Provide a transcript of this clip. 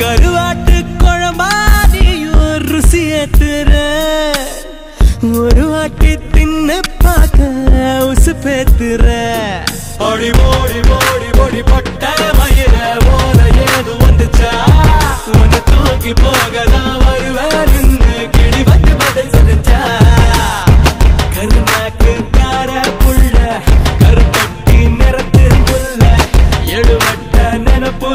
கருவாட்டு குழம்பா ருசியத்துற ஒரு வாட்டி தின்ன பார்க்க உசு பேத்துற. ஓடி ஓடி ஓடி ஓடி பட்ட மயிர ஓர ஏது வந்துச்சா? உன்னை தூக்கி போகலாம் வருவேன் நின்னு கிளி வந்து பதில் செஞ்சா கருநாக்கு கார புள்ள கருப்பட்டி நிறத்தில் புள்ள எழுவட்ட நினப்பு